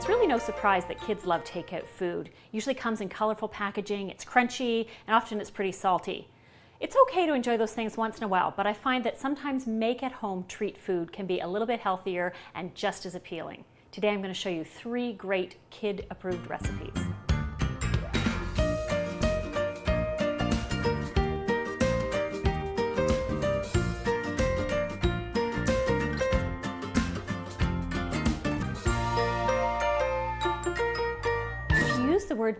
It's really no surprise that kids love takeout food. It usually comes in colorful packaging, it's crunchy, and often it's pretty salty. It's okay to enjoy those things once in a while, but I find that sometimes make at home treat food can be a little bit healthier and just as appealing. Today I'm going to show you three great kid approved recipes.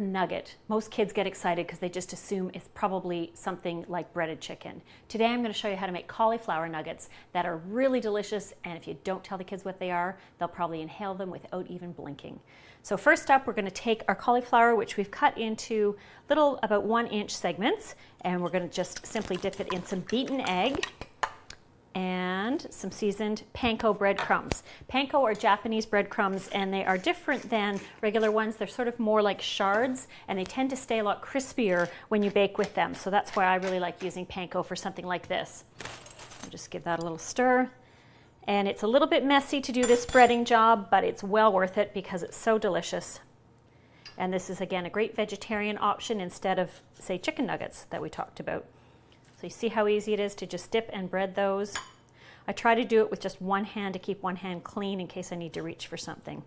Nugget, most kids get excited because they just assume it's probably something like breaded chicken. Today I'm going to show you how to make cauliflower nuggets that are really delicious and if you don't tell the kids what they are, they'll probably inhale them without even blinking. So first up, we're going to take our cauliflower, which we've cut into little about one inch segments, and we're going to just simply dip it in some beaten egg and some seasoned panko breadcrumbs. Panko are Japanese breadcrumbs and they are different than regular ones. They're sort of more like shards and they tend to stay a lot crispier when you bake with them. So that's why I really like using panko for something like this. I'll just give that a little stir. And it's a little bit messy to do this breading job, but it's well worth it because it's so delicious. And this is again a great vegetarian option instead of say chicken nuggets that we talked about. So you see how easy it is to just dip and bread those. I try to do it with just one hand to keep one hand clean in case I need to reach for something.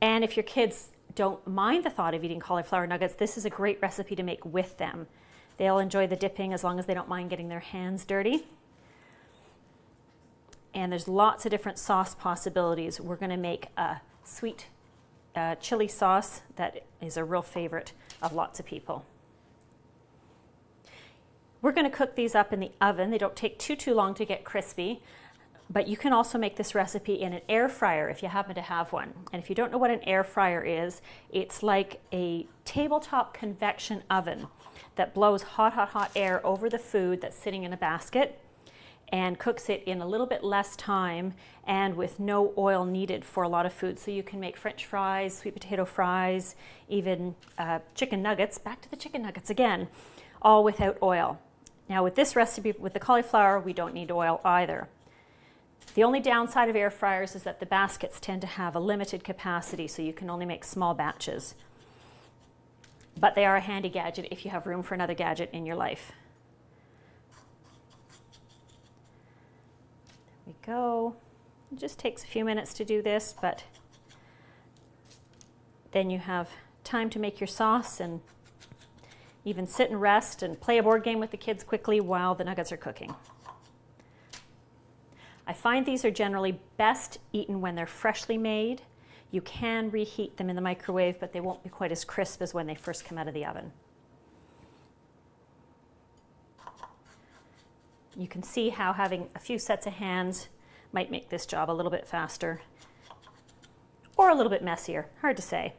And if your kids don't mind the thought of eating cauliflower nuggets, this is a great recipe to make with them. They'll enjoy the dipping as long as they don't mind getting their hands dirty. And there's lots of different sauce possibilities. We're going to make a sweet uh, chili sauce that is a real favorite of lots of people. We're going to cook these up in the oven. They don't take too, too long to get crispy. But you can also make this recipe in an air fryer if you happen to have one. And if you don't know what an air fryer is, it's like a tabletop convection oven that blows hot, hot, hot air over the food that's sitting in a basket and cooks it in a little bit less time and with no oil needed for a lot of food. So you can make french fries, sweet potato fries, even uh, chicken nuggets, back to the chicken nuggets again, all without oil. Now with this recipe, with the cauliflower, we don't need oil either. The only downside of air fryers is that the baskets tend to have a limited capacity, so you can only make small batches. But they are a handy gadget if you have room for another gadget in your life. There we go. It just takes a few minutes to do this, but then you have time to make your sauce and even sit and rest and play a board game with the kids quickly while the nuggets are cooking. I find these are generally best eaten when they're freshly made. You can reheat them in the microwave, but they won't be quite as crisp as when they first come out of the oven. You can see how having a few sets of hands might make this job a little bit faster or a little bit messier, hard to say.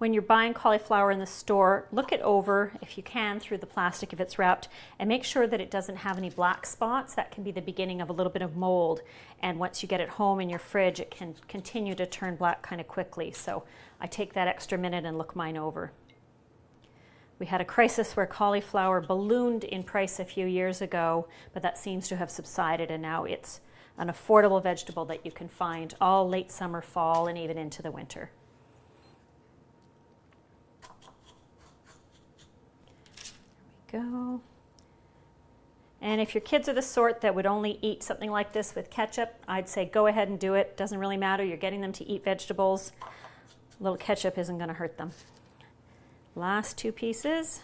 When you're buying cauliflower in the store, look it over if you can through the plastic if it's wrapped and make sure that it doesn't have any black spots. That can be the beginning of a little bit of mold. And once you get it home in your fridge, it can continue to turn black kind of quickly. So I take that extra minute and look mine over. We had a crisis where cauliflower ballooned in price a few years ago, but that seems to have subsided and now it's an affordable vegetable that you can find all late summer, fall, and even into the winter. Go. And if your kids are the sort that would only eat something like this with ketchup, I'd say go ahead and do it. Doesn't really matter. You're getting them to eat vegetables. A little ketchup isn't going to hurt them. Last two pieces.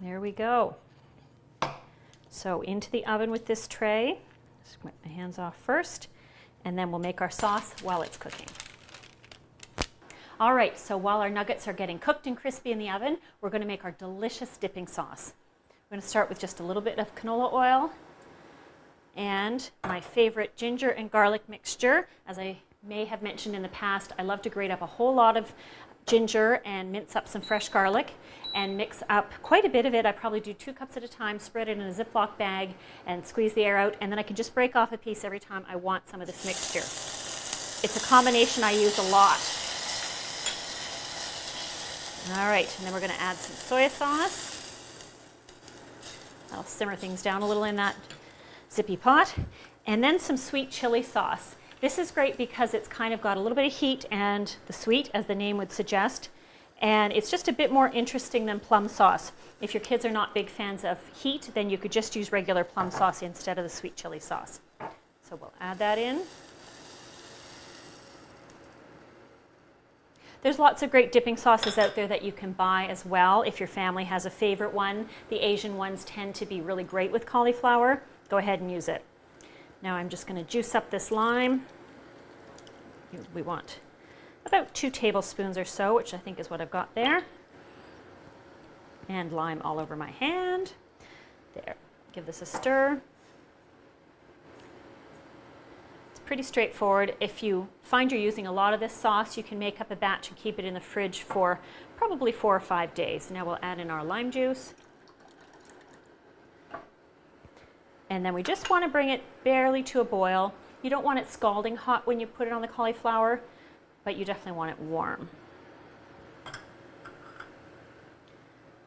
There we go. So into the oven with this tray. Just wipe my hands off first and then we'll make our sauce while it's cooking. All right, so while our nuggets are getting cooked and crispy in the oven, we're gonna make our delicious dipping sauce. We're gonna start with just a little bit of canola oil and my favorite ginger and garlic mixture. As I may have mentioned in the past, I love to grate up a whole lot of ginger and mince up some fresh garlic and mix up quite a bit of it. I probably do two cups at a time, spread it in a Ziploc bag and squeeze the air out and then I can just break off a piece every time I want some of this mixture. It's a combination I use a lot. All right, and then we're gonna add some soy sauce. I'll simmer things down a little in that zippy pot. And then some sweet chili sauce. This is great because it's kind of got a little bit of heat and the sweet, as the name would suggest. And it's just a bit more interesting than plum sauce. If your kids are not big fans of heat, then you could just use regular plum sauce instead of the sweet chili sauce. So we'll add that in. There's lots of great dipping sauces out there that you can buy as well if your family has a favorite one. The Asian ones tend to be really great with cauliflower. Go ahead and use it. Now I'm just going to juice up this lime. We want about two tablespoons or so, which I think is what I've got there. And lime all over my hand. There. Give this a stir. Pretty straightforward. If you find you're using a lot of this sauce, you can make up a batch and keep it in the fridge for probably four or five days. Now we'll add in our lime juice. And then we just want to bring it barely to a boil. You don't want it scalding hot when you put it on the cauliflower, but you definitely want it warm.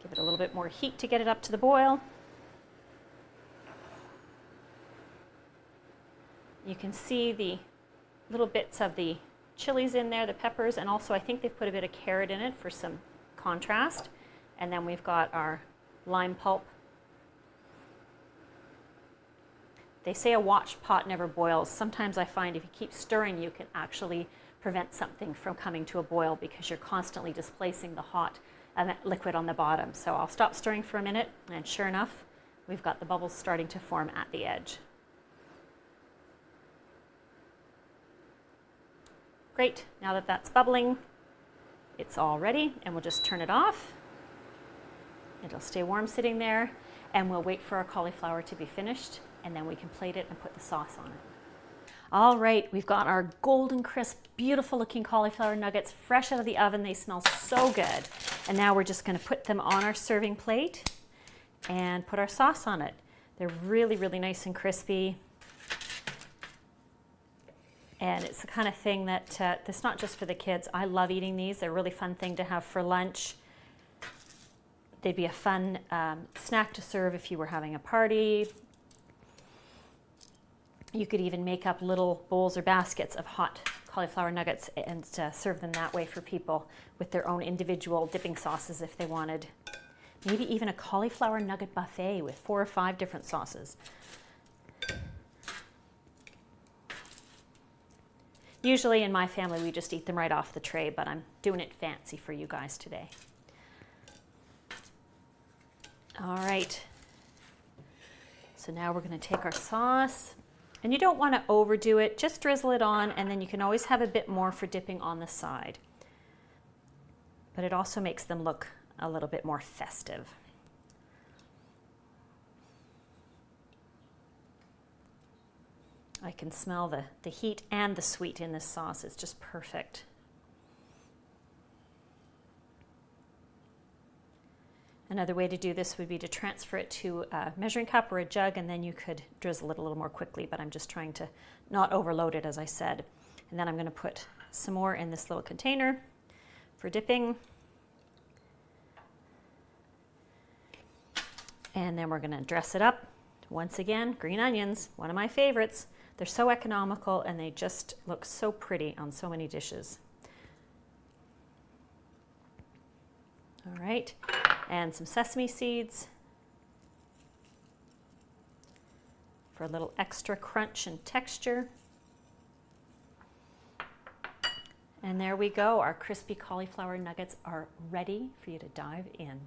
Give it a little bit more heat to get it up to the boil. You can see the little bits of the chilies in there, the peppers, and also I think they've put a bit of carrot in it for some contrast. And then we've got our lime pulp. They say a watch pot never boils. Sometimes I find if you keep stirring, you can actually prevent something from coming to a boil because you're constantly displacing the hot liquid on the bottom. So I'll stop stirring for a minute, and sure enough, we've got the bubbles starting to form at the edge. Great, now that that's bubbling, it's all ready and we'll just turn it off. It'll stay warm sitting there and we'll wait for our cauliflower to be finished and then we can plate it and put the sauce on it. All right, we've got our golden crisp, beautiful looking cauliflower nuggets fresh out of the oven. They smell so good. And now we're just gonna put them on our serving plate and put our sauce on it. They're really, really nice and crispy. And it's the kind of thing that, uh, it's not just for the kids. I love eating these. They're a really fun thing to have for lunch. They'd be a fun um, snack to serve if you were having a party. You could even make up little bowls or baskets of hot cauliflower nuggets and uh, serve them that way for people with their own individual dipping sauces if they wanted. Maybe even a cauliflower nugget buffet with four or five different sauces. Usually in my family, we just eat them right off the tray, but I'm doing it fancy for you guys today. All right. So now we're going to take our sauce. And you don't want to overdo it. Just drizzle it on, and then you can always have a bit more for dipping on the side. But it also makes them look a little bit more festive. I can smell the, the heat and the sweet in this sauce. It's just perfect. Another way to do this would be to transfer it to a measuring cup or a jug and then you could drizzle it a little more quickly, but I'm just trying to not overload it as I said. And then I'm going to put some more in this little container for dipping. And then we're going to dress it up. Once again, green onions, one of my favorites. They're so economical and they just look so pretty on so many dishes. All right, and some sesame seeds for a little extra crunch and texture. And there we go. Our crispy cauliflower nuggets are ready for you to dive in.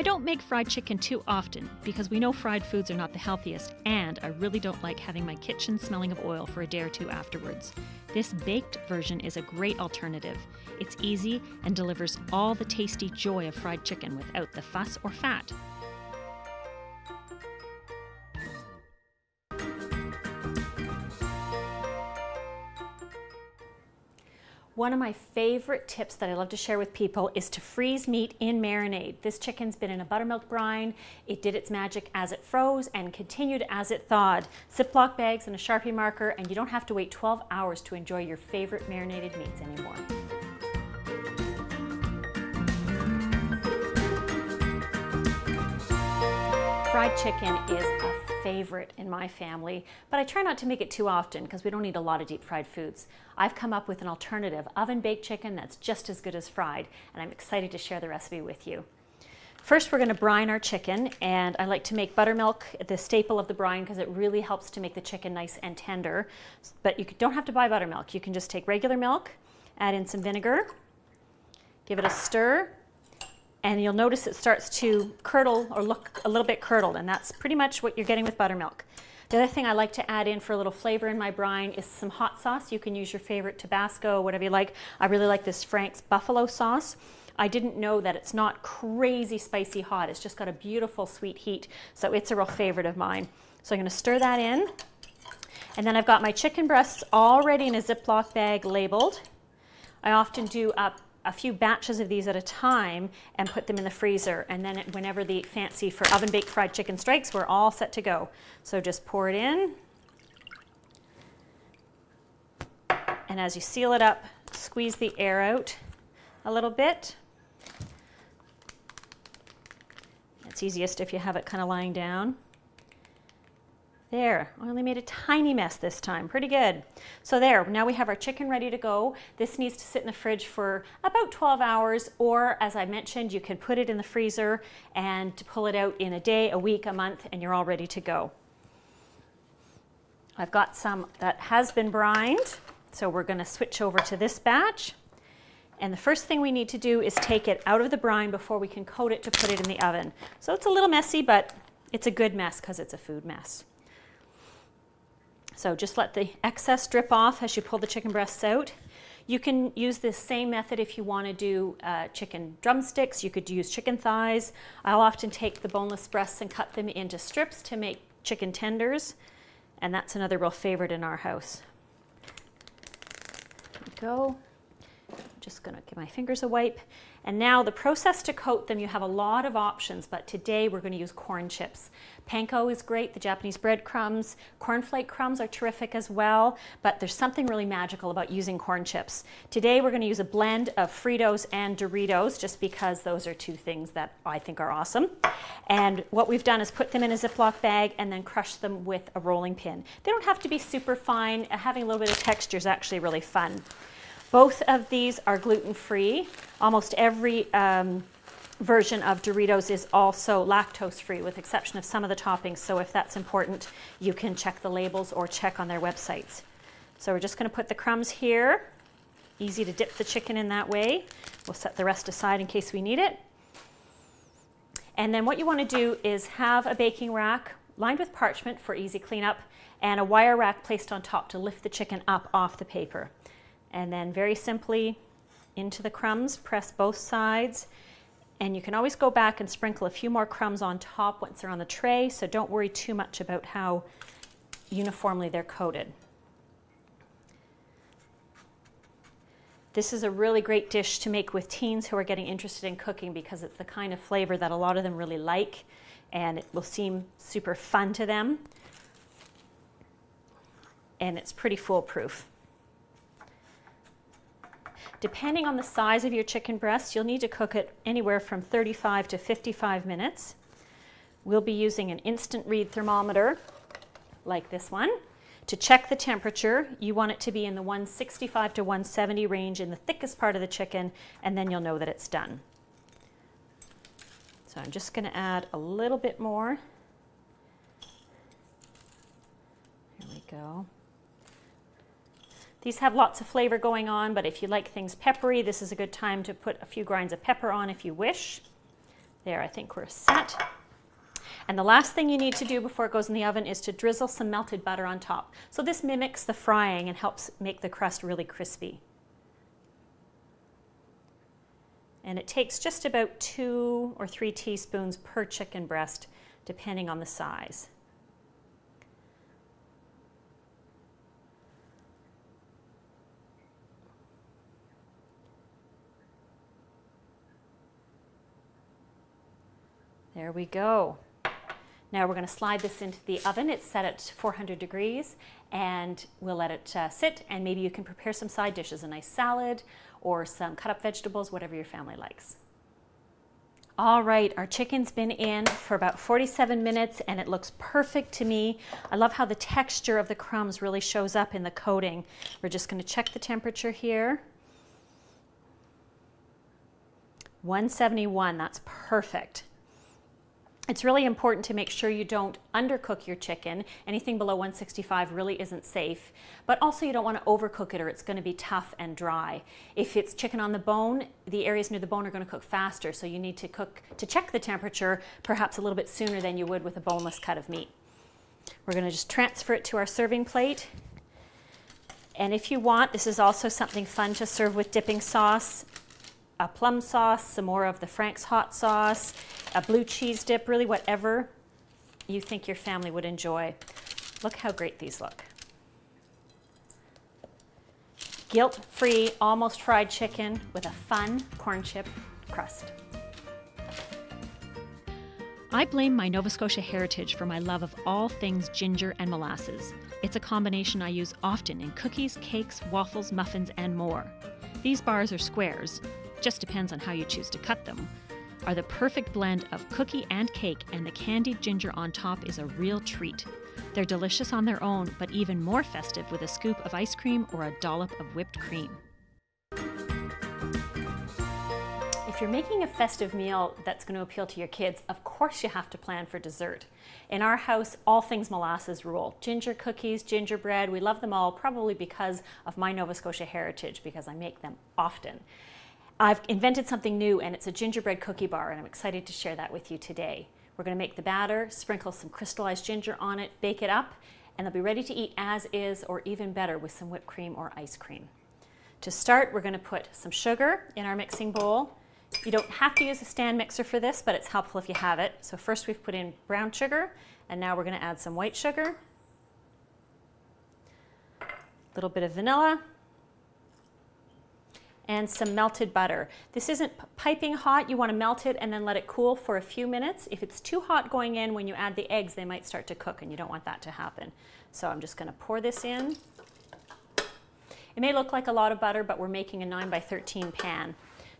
I don't make fried chicken too often because we know fried foods are not the healthiest, and I really don't like having my kitchen smelling of oil for a day or two afterwards. This baked version is a great alternative. It's easy and delivers all the tasty joy of fried chicken without the fuss or fat. One of my favorite tips that I love to share with people is to freeze meat in marinade. This chicken's been in a buttermilk brine. It did its magic as it froze and continued as it thawed. Ziploc bags and a Sharpie marker and you don't have to wait 12 hours to enjoy your favorite marinated meats anymore. Fried chicken is a favorite in my family, but I try not to make it too often because we don't eat a lot of deep fried foods. I've come up with an alternative oven baked chicken that's just as good as fried, and I'm excited to share the recipe with you. First, we're going to brine our chicken, and I like to make buttermilk the staple of the brine because it really helps to make the chicken nice and tender. But you don't have to buy buttermilk. You can just take regular milk, add in some vinegar, give it a stir, and you'll notice it starts to curdle or look a little bit curdled and that's pretty much what you're getting with buttermilk. The other thing I like to add in for a little flavor in my brine is some hot sauce. You can use your favorite Tabasco, whatever you like. I really like this Frank's buffalo sauce. I didn't know that it's not crazy spicy hot. It's just got a beautiful sweet heat. So it's a real favorite of mine. So I'm gonna stir that in. And then I've got my chicken breasts already in a Ziploc bag labeled. I often do up a few batches of these at a time and put them in the freezer. And then whenever the fancy for oven baked fried chicken strikes, we're all set to go. So just pour it in. And as you seal it up, squeeze the air out a little bit. It's easiest if you have it kind of lying down. There, I only made a tiny mess this time, pretty good. So there, now we have our chicken ready to go. This needs to sit in the fridge for about 12 hours, or as I mentioned, you can put it in the freezer and pull it out in a day, a week, a month, and you're all ready to go. I've got some that has been brined, so we're gonna switch over to this batch. And the first thing we need to do is take it out of the brine before we can coat it to put it in the oven. So it's a little messy, but it's a good mess because it's a food mess. So just let the excess drip off as you pull the chicken breasts out. You can use this same method if you want to do uh, chicken drumsticks. You could use chicken thighs. I'll often take the boneless breasts and cut them into strips to make chicken tenders. And that's another real favorite in our house. Go. Just going to give my fingers a wipe. And now the process to coat them, you have a lot of options, but today we're going to use corn chips. Panko is great, the Japanese breadcrumbs. Cornflake crumbs are terrific as well, but there's something really magical about using corn chips. Today we're going to use a blend of Fritos and Doritos, just because those are two things that I think are awesome. And what we've done is put them in a Ziploc bag and then crush them with a rolling pin. They don't have to be super fine. Having a little bit of texture is actually really fun. Both of these are gluten-free. Almost every um, version of Doritos is also lactose-free with exception of some of the toppings. So if that's important, you can check the labels or check on their websites. So we're just gonna put the crumbs here. Easy to dip the chicken in that way. We'll set the rest aside in case we need it. And then what you wanna do is have a baking rack lined with parchment for easy cleanup and a wire rack placed on top to lift the chicken up off the paper. And then very simply into the crumbs, press both sides. And you can always go back and sprinkle a few more crumbs on top once they're on the tray, so don't worry too much about how uniformly they're coated. This is a really great dish to make with teens who are getting interested in cooking because it's the kind of flavor that a lot of them really like and it will seem super fun to them. And it's pretty foolproof. Depending on the size of your chicken breast, you'll need to cook it anywhere from 35 to 55 minutes. We'll be using an instant read thermometer like this one. To check the temperature, you want it to be in the 165 to 170 range in the thickest part of the chicken, and then you'll know that it's done. So I'm just going to add a little bit more. Here we go. These have lots of flavor going on, but if you like things peppery, this is a good time to put a few grinds of pepper on if you wish. There, I think we're set. And the last thing you need to do before it goes in the oven is to drizzle some melted butter on top. So this mimics the frying and helps make the crust really crispy. And it takes just about two or three teaspoons per chicken breast, depending on the size. There we go. Now we're going to slide this into the oven. It's set at 400 degrees and we'll let it uh, sit and maybe you can prepare some side dishes, a nice salad or some cut up vegetables, whatever your family likes. All right, our chicken's been in for about 47 minutes and it looks perfect to me. I love how the texture of the crumbs really shows up in the coating. We're just gonna check the temperature here. 171, that's perfect. It's really important to make sure you don't undercook your chicken. Anything below 165 really isn't safe, but also you don't want to overcook it or it's going to be tough and dry. If it's chicken on the bone, the areas near the bone are going to cook faster, so you need to cook to check the temperature perhaps a little bit sooner than you would with a boneless cut of meat. We're going to just transfer it to our serving plate. And if you want, this is also something fun to serve with dipping sauce a plum sauce, some more of the Frank's hot sauce, a blue cheese dip, really whatever you think your family would enjoy. Look how great these look. Guilt-free, almost fried chicken with a fun corn chip crust. I blame my Nova Scotia heritage for my love of all things ginger and molasses. It's a combination I use often in cookies, cakes, waffles, muffins, and more. These bars are squares, just depends on how you choose to cut them, are the perfect blend of cookie and cake, and the candied ginger on top is a real treat. They're delicious on their own, but even more festive with a scoop of ice cream or a dollop of whipped cream. If you're making a festive meal that's going to appeal to your kids, of course you have to plan for dessert. In our house, all things molasses rule. Ginger cookies, gingerbread, we love them all, probably because of my Nova Scotia heritage, because I make them often. I've invented something new and it's a gingerbread cookie bar and I'm excited to share that with you today. We're going to make the batter, sprinkle some crystallized ginger on it, bake it up, and they'll be ready to eat as is or even better with some whipped cream or ice cream. To start, we're going to put some sugar in our mixing bowl. You don't have to use a stand mixer for this, but it's helpful if you have it. So first we've put in brown sugar, and now we're going to add some white sugar, a little bit of vanilla, and some melted butter. This isn't piping hot. You want to melt it and then let it cool for a few minutes. If it's too hot going in, when you add the eggs, they might start to cook and you don't want that to happen. So I'm just going to pour this in. It may look like a lot of butter, but we're making a 9 by 13 pan.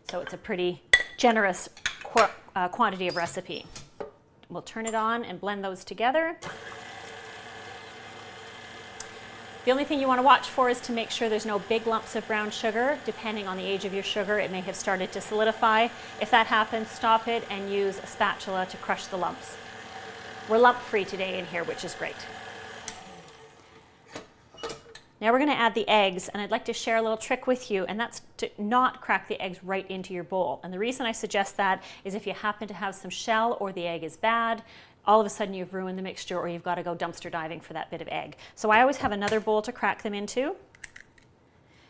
So it's a pretty generous qu uh, quantity of recipe. We'll turn it on and blend those together. The only thing you want to watch for is to make sure there's no big lumps of brown sugar. Depending on the age of your sugar, it may have started to solidify. If that happens, stop it and use a spatula to crush the lumps. We're lump free today in here, which is great. Now we're going to add the eggs, and I'd like to share a little trick with you, and that's to not crack the eggs right into your bowl. And the reason I suggest that is if you happen to have some shell or the egg is bad, all of a sudden you've ruined the mixture or you've got to go dumpster diving for that bit of egg. So I always have another bowl to crack them into.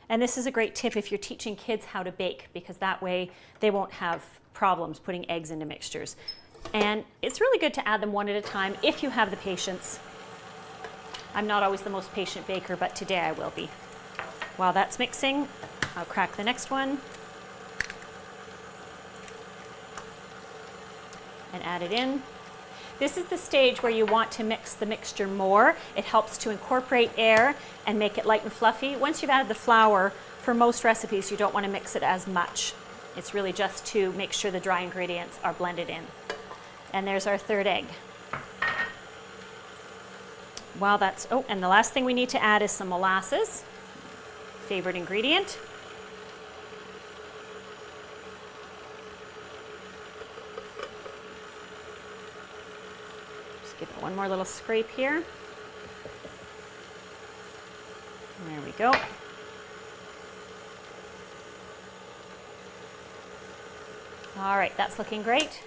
And this is a great tip if you're teaching kids how to bake because that way they won't have problems putting eggs into mixtures. And it's really good to add them one at a time if you have the patience. I'm not always the most patient baker, but today I will be. While that's mixing, I'll crack the next one. And add it in. This is the stage where you want to mix the mixture more. It helps to incorporate air and make it light and fluffy. Once you've added the flour, for most recipes, you don't want to mix it as much. It's really just to make sure the dry ingredients are blended in. And there's our third egg. While that's, oh, and the last thing we need to add is some molasses, favorite ingredient. One more little scrape here. There we go. All right, that's looking great.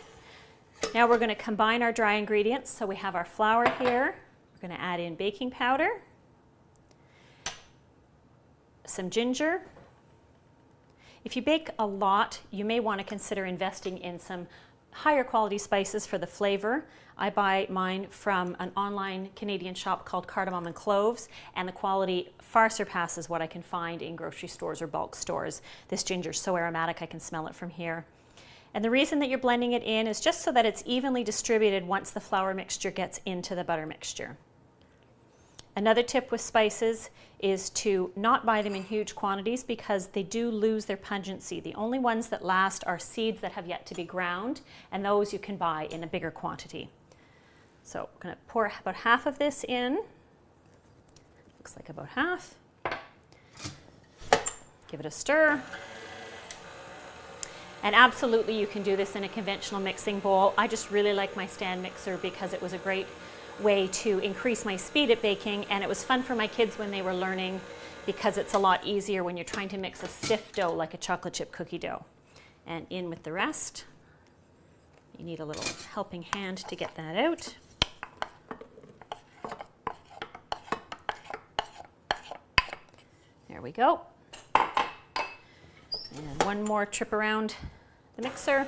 Now we're going to combine our dry ingredients. So we have our flour here. We're going to add in baking powder, some ginger. If you bake a lot, you may want to consider investing in some higher quality spices for the flavor. I buy mine from an online Canadian shop called Cardamom and Cloves, and the quality far surpasses what I can find in grocery stores or bulk stores. This ginger is so aromatic, I can smell it from here. And the reason that you're blending it in is just so that it's evenly distributed once the flour mixture gets into the butter mixture. Another tip with spices is to not buy them in huge quantities because they do lose their pungency. The only ones that last are seeds that have yet to be ground, and those you can buy in a bigger quantity. So I'm going to pour about half of this in. Looks like about half. Give it a stir. And absolutely you can do this in a conventional mixing bowl. I just really like my stand mixer because it was a great way to increase my speed at baking and it was fun for my kids when they were learning because it's a lot easier when you're trying to mix a stiff dough like a chocolate chip cookie dough. And in with the rest. You need a little helping hand to get that out. There we go. And one more trip around the mixer.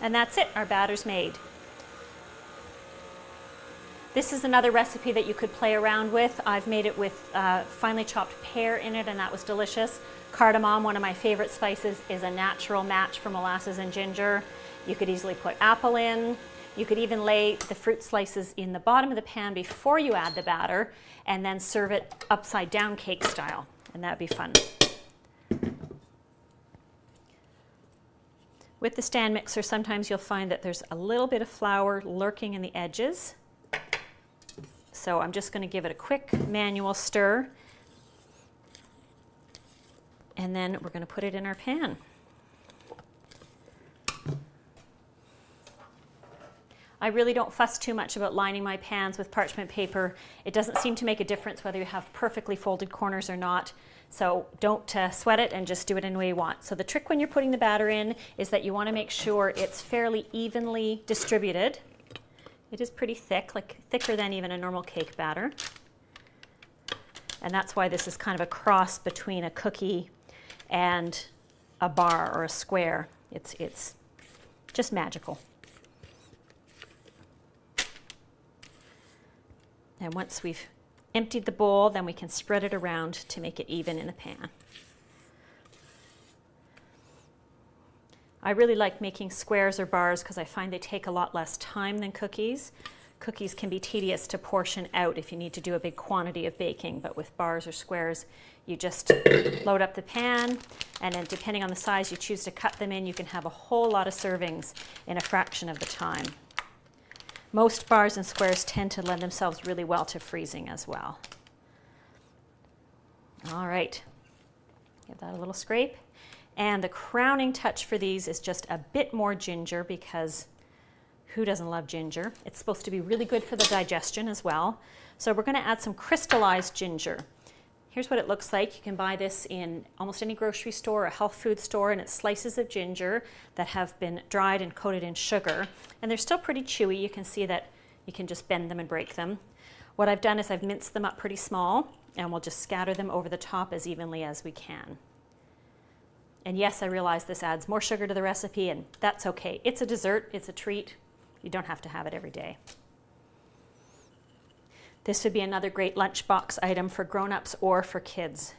And that's it, our batter's made. This is another recipe that you could play around with. I've made it with uh, finely chopped pear in it and that was delicious. Cardamom, one of my favorite spices, is a natural match for molasses and ginger. You could easily put apple in. You could even lay the fruit slices in the bottom of the pan before you add the batter and then serve it upside down cake style and that'd be fun. With the stand mixer, sometimes you'll find that there's a little bit of flour lurking in the edges. So I'm just going to give it a quick manual stir. And then we're going to put it in our pan. I really don't fuss too much about lining my pans with parchment paper. It doesn't seem to make a difference whether you have perfectly folded corners or not. So don't uh, sweat it and just do it any way you want. So the trick when you're putting the batter in is that you want to make sure it's fairly evenly distributed. It is pretty thick, like thicker than even a normal cake batter. And that's why this is kind of a cross between a cookie and a bar or a square. It's, it's just magical. And once we've emptied the bowl, then we can spread it around to make it even in the pan. I really like making squares or bars because I find they take a lot less time than cookies. Cookies can be tedious to portion out if you need to do a big quantity of baking, but with bars or squares, you just load up the pan, and then depending on the size you choose to cut them in, you can have a whole lot of servings in a fraction of the time. Most bars and squares tend to lend themselves really well to freezing as well. All right, give that a little scrape. And the crowning touch for these is just a bit more ginger because who doesn't love ginger? It's supposed to be really good for the digestion as well. So we're gonna add some crystallized ginger. Here's what it looks like. You can buy this in almost any grocery store or health food store, and it's slices of ginger that have been dried and coated in sugar. And they're still pretty chewy. You can see that you can just bend them and break them. What I've done is I've minced them up pretty small, and we'll just scatter them over the top as evenly as we can. And yes, I realize this adds more sugar to the recipe, and that's okay. It's a dessert, it's a treat. You don't have to have it every day. This would be another great lunchbox item for grown-ups or for kids.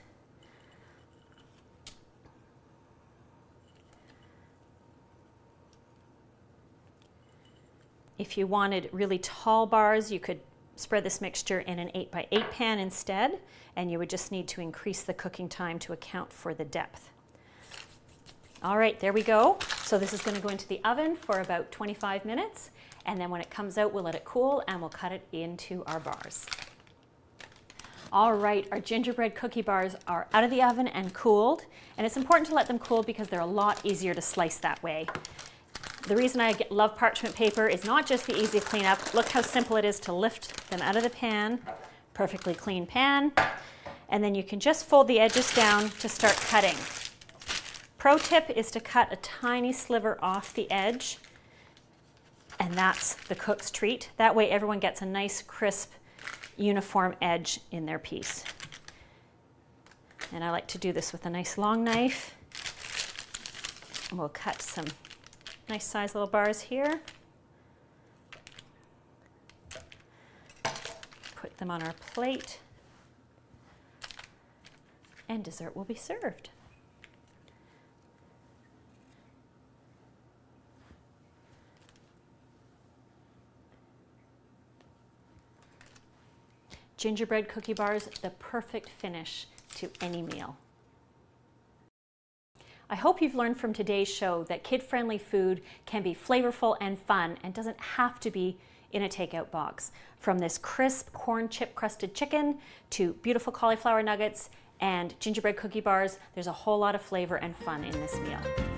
If you wanted really tall bars, you could spread this mixture in an 8 by 8 pan instead, and you would just need to increase the cooking time to account for the depth. All right, there we go. So this is going to go into the oven for about 25 minutes. And then when it comes out, we'll let it cool and we'll cut it into our bars. All right, our gingerbread cookie bars are out of the oven and cooled. And it's important to let them cool because they're a lot easier to slice that way. The reason I love parchment paper is not just the easy cleanup. Look how simple it is to lift them out of the pan. Perfectly clean pan. And then you can just fold the edges down to start cutting. Pro tip is to cut a tiny sliver off the edge and that's the cook's treat. That way everyone gets a nice crisp uniform edge in their piece. And I like to do this with a nice long knife. And we'll cut some nice size little bars here. Put them on our plate. And dessert will be served. Gingerbread cookie bars, the perfect finish to any meal. I hope you've learned from today's show that kid-friendly food can be flavorful and fun and doesn't have to be in a takeout box. From this crisp corn chip crusted chicken to beautiful cauliflower nuggets and gingerbread cookie bars, there's a whole lot of flavor and fun in this meal.